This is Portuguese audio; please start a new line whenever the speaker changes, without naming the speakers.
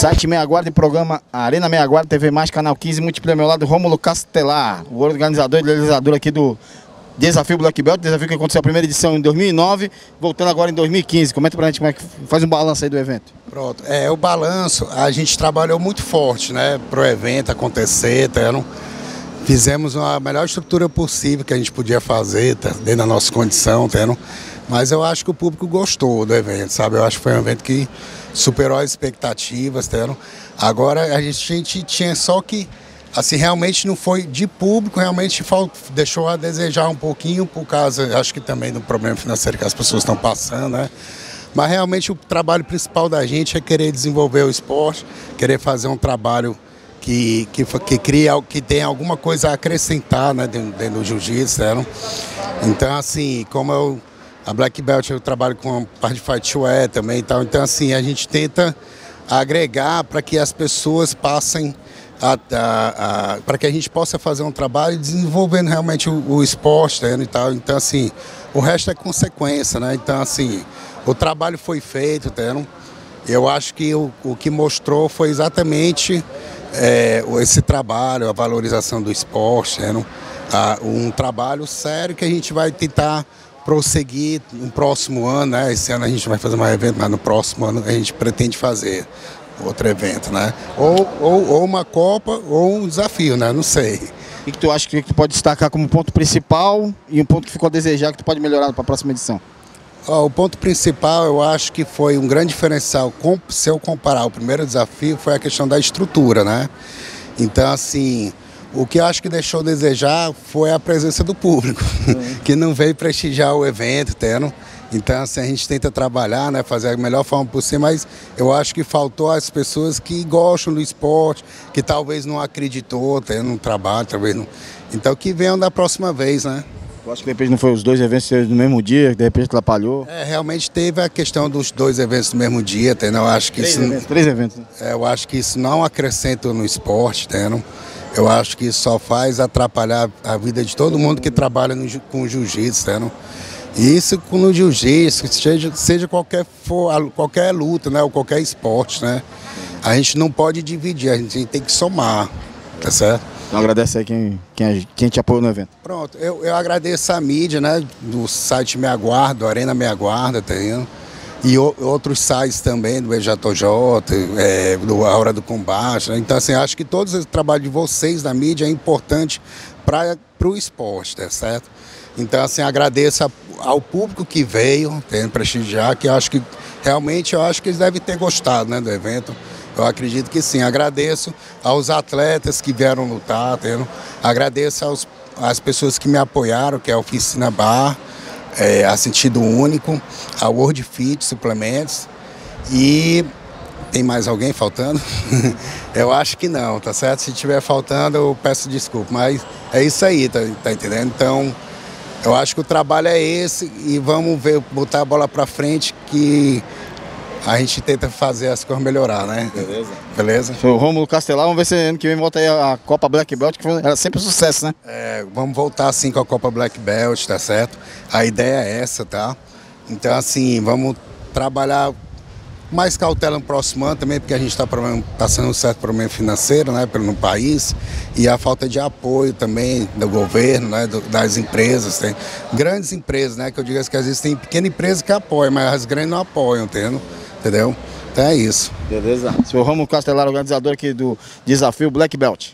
Site Meia Guarda e programa Arena Meia Guarda, TV Mais, Canal 15, múltiplo meu lado, Rômulo Castelar, o organizador e realizador aqui do Desafio Black Belt, desafio que aconteceu a primeira edição em 2009, voltando agora em 2015. Comenta pra gente como é que faz um balanço aí do evento.
Pronto, é o balanço, a gente trabalhou muito forte, né, pro evento acontecer, tá, não? fizemos a melhor estrutura possível que a gente podia fazer, tá, dentro da nossa condição, tá, não? Mas eu acho que o público gostou do evento, sabe? Eu acho que foi um evento que superou as expectativas, tá, não? Agora a gente, a gente tinha só que assim, realmente não foi de público, realmente deixou a desejar um pouquinho por causa, acho que também do problema financeiro que as pessoas estão passando, né? Mas realmente o trabalho principal da gente é querer desenvolver o esporte, querer fazer um trabalho que, que, que cria, que tem alguma coisa a acrescentar né, dentro, dentro do jiu-jitsu. Né? Então, assim, como eu, a Black Belt eu trabalho com a parte de fight wear também e tal, então assim, a gente tenta agregar para que as pessoas passem para que a gente possa fazer um trabalho desenvolvendo realmente o, o esporte né, e tal. Então, assim, o resto é consequência, né? Então, assim, o trabalho foi feito, tá, eu acho que o, o que mostrou foi exatamente é, esse trabalho, a valorização do esporte, né, um trabalho sério que a gente vai tentar prosseguir no próximo ano, né? Esse ano a gente vai fazer mais evento, mas no próximo ano a gente pretende fazer outro evento, né? Ou, ou, ou uma Copa ou um desafio, né? Não sei.
O que tu acha que tu pode destacar como ponto principal e um ponto que ficou a desejar que tu pode melhorar para a próxima edição?
Oh, o ponto principal, eu acho que foi um grande diferencial, se eu comparar o primeiro desafio, foi a questão da estrutura, né? Então, assim, o que eu acho que deixou a desejar foi a presença do público, uhum. que não veio prestigiar o evento, tendo. Então, assim, a gente tenta trabalhar, né, fazer a melhor forma possível, mas eu acho que faltou as pessoas que gostam do esporte, que talvez não acreditou, tendo um trabalho, talvez não. Então, que venham da próxima vez, né?
Eu acho que de repente não foi os dois eventos no mesmo dia, que de repente atrapalhou.
É, realmente teve a questão dos dois eventos no mesmo dia, entendeu? Eu acho que
três
isso,
eventos, três eventos. Né?
É, eu acho que isso não acrescenta no esporte, entendeu? Eu acho que isso só faz atrapalhar a vida de todo mundo que trabalha no, com jiu-jitsu, entendeu? Isso com o jiu-jitsu, seja, seja qualquer, for, qualquer luta, né? Ou qualquer esporte, né? A gente não pode dividir, a gente tem que somar, tá certo?
Então agradece aí quem, quem, quem te apoiou no evento.
Pronto, eu, eu agradeço a mídia, né? Do site Me Aguardo, Arena Me Aguarda, tem. E o, outros sites também, do BJJ, é, do A Hora do Combate. Né? Então, assim, acho que todo esse trabalho de vocês da mídia é importante para o esporte, tá certo? Então, assim, agradeço a, ao público que veio, tem prestigiar, que acho que realmente eu acho que eles devem ter gostado né, do evento. Eu acredito que sim. Agradeço aos atletas que vieram lutar, tendo. agradeço aos, às pessoas que me apoiaram, que é a Oficina Bar, é, a Sentido Único, a World Fit Suplementos e tem mais alguém faltando? eu acho que não, tá certo? Se tiver faltando, eu peço desculpa, mas é isso aí, tá, tá entendendo? Então, eu acho que o trabalho é esse e vamos ver, botar a bola para frente que a gente tenta fazer as coisas melhorar, né?
Beleza.
Beleza?
O Romulo Castelar, vamos ver se ano que vem volta aí a Copa Black Belt, que era sempre um sucesso, né?
É, vamos voltar assim com a Copa Black Belt, tá certo? A ideia é essa, tá? Então, assim, vamos trabalhar mais cautela no próximo ano também, porque a gente está passando um certo problema financeiro né, pelo país e a falta de apoio também do governo, né, do, das empresas. Tem grandes empresas, né, que eu digo que às vezes tem pequena empresa que apoia, mas as grandes não apoiam, entendeu? Entendeu? Então é isso.
Beleza. Senhor Romulo Castelar, organizador aqui do desafio Black Belt.